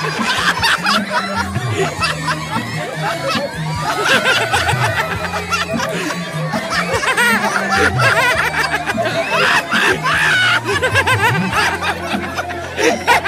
Ha ha ha!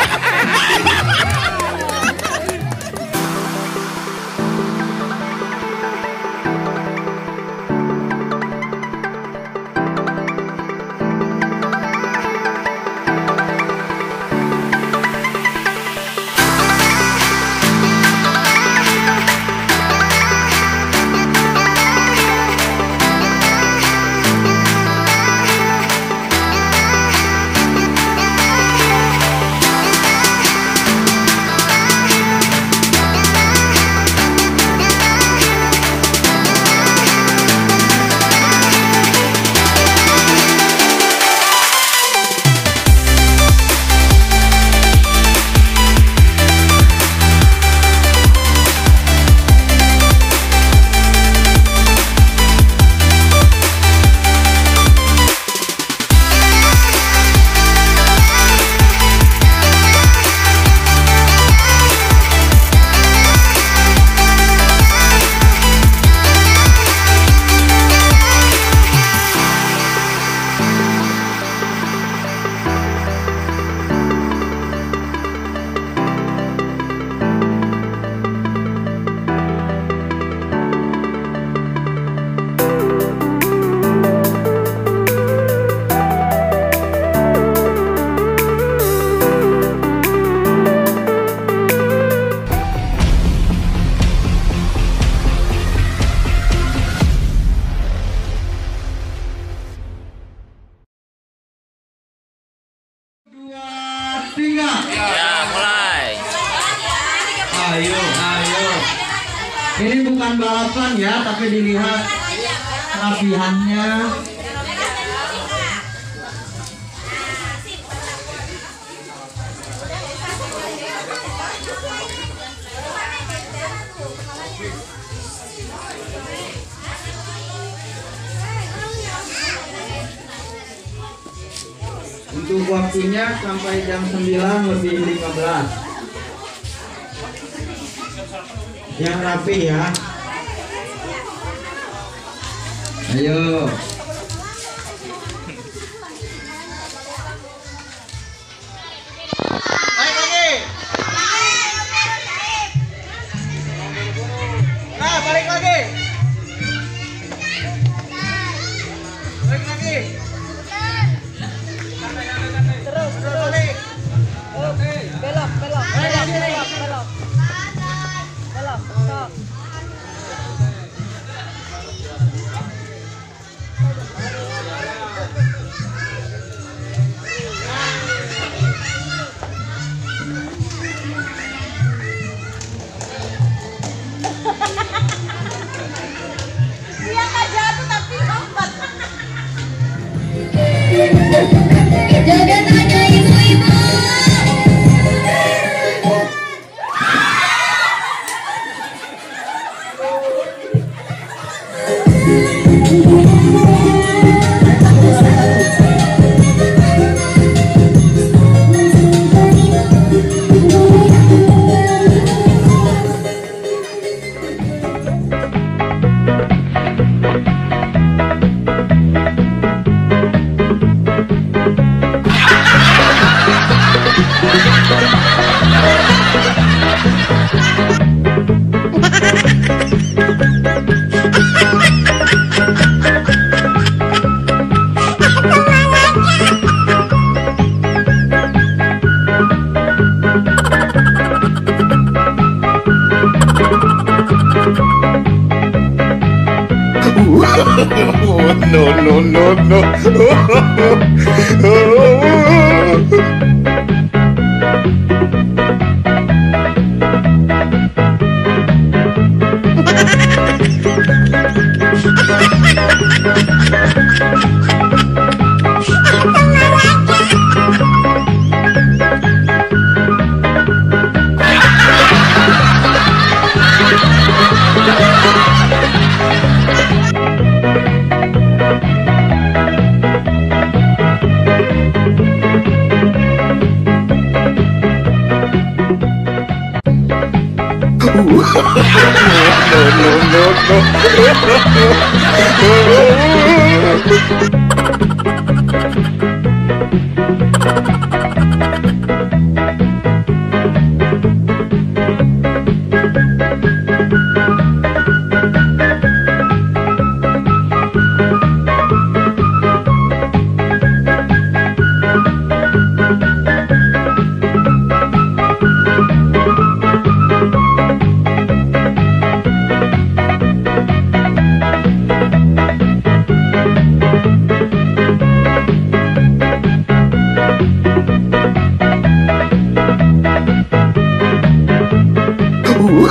Ya, mulai. Ayo, ayo. Ini bukan balapan ya, tapi dilihat kerapihannya. Untuk waktunya sampai jam 9 lebih 15 Yang rapi ya. Ayo Dia nggak jatuh tapi lompat. No, no, no, no. Oh, no, no, no, no.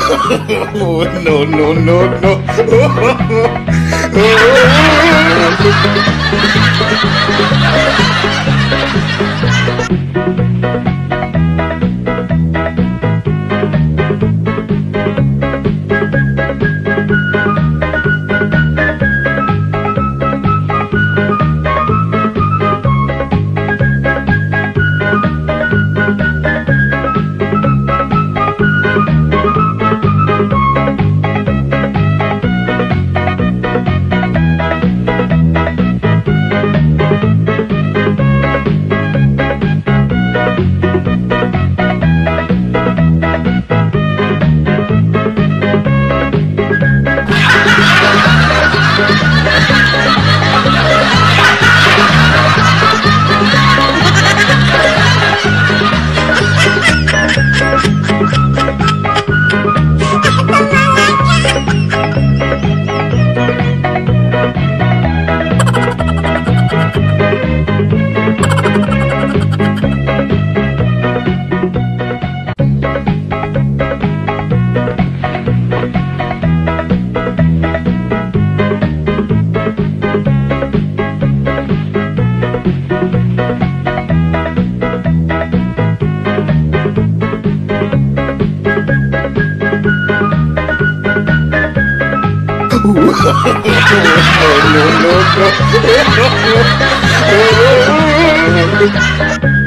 oh, no, no, no, no. No, no, no.